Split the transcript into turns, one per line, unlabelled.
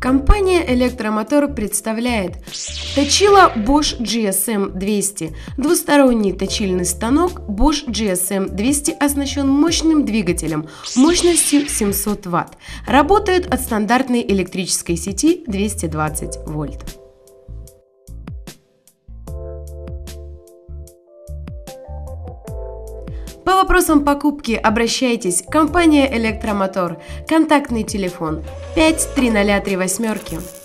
Компания «Электромотор» представляет Точила Bosch GSM 200. Двусторонний точильный станок Bosch GSM 200 оснащен мощным двигателем мощностью 700 Вт. Работает от стандартной электрической сети 220 вольт. По вопросам покупки обращайтесь. Компания «Электромотор». Контактный телефон 5 303 восьмерки.